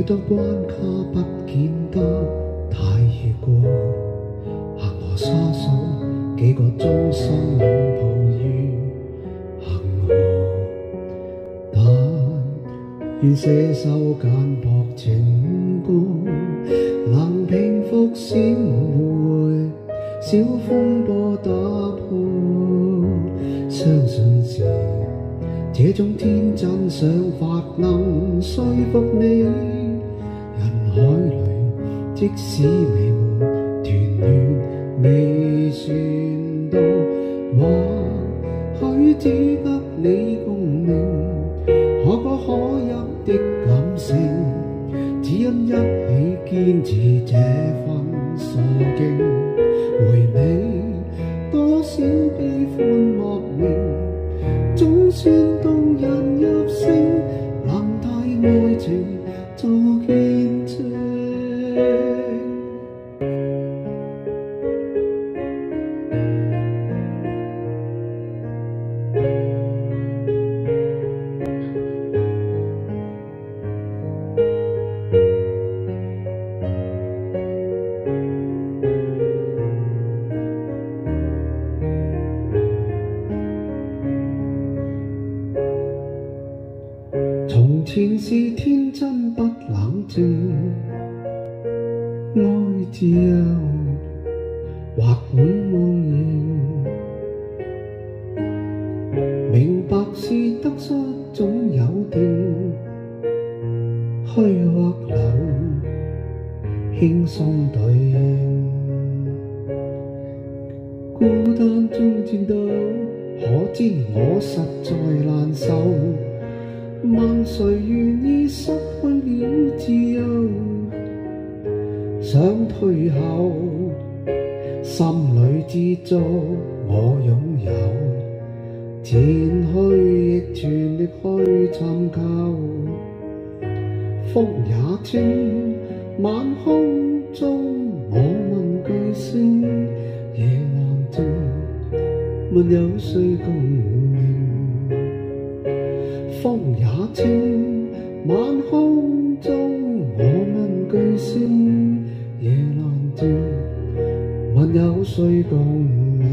许多关卡不见得太易过，行河沙数几个忠心拥抱于行河？但愿写首简朴情歌，能平复闪回小风波打破，相信是这种天真想法能说服你。即使美梦团圆未算多，或许只得你共鸣，可歌可泣的感性，只因一起坚持这份傻劲。全是天真不冷静，自由或会忘念。明白是得失总有定，去或留，轻松对应。孤单中战斗，可知我实在难受。问谁愿意失去了自由？想退后，心里知足我拥有，前去亦全力去寻求。风也清，晚空中我问句声，夜难静，没有谁共。风也清，晚空中我问句星，夜阑静，问有谁共鸣。